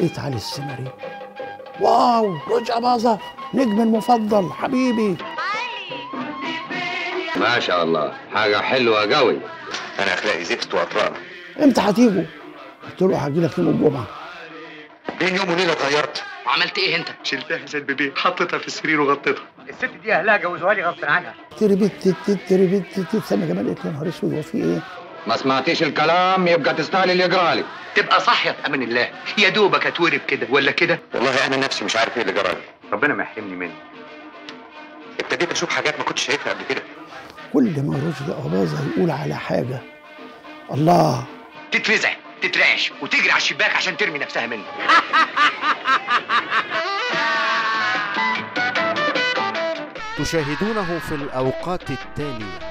لقيت علي السمري واو رجع باظة نجم المفضل حبيبي. ما شاء الله حاجة حلوة قوي. أنا أخلاقي زفت وأطران. إمتى هتيجوا؟ قلت له هجي لك يوم الجمعة. بين يوم وليلة اتغيرت وعملت إيه أنت؟ شلتها زي البيبي حطيتها في السرير وغطيتها. الست دي اهلها جوزوها لي غصب عنها. تربت تربت تت سامي جمال قلت يا نهار أسود هو في إيه؟ ما سمعتيش الكلام؟ يبقى تستاهل اللي يجرى لك تبقى صاحية في أمان الله. يا دوبك هتورب كده. ولا كده؟ والله أنا نفسي مش عارف إيه اللي جرالي ربنا ما يحرمني منه. ابتديت أشوف حاجات ما كنتش شايفها قبل كده. كل ما رشدي أباظة يقول على حاجة. الله. تتفزع تترعش وتجري على الشباك عشان ترمي نفسها منه. تشاهدونه في الأوقات التالية.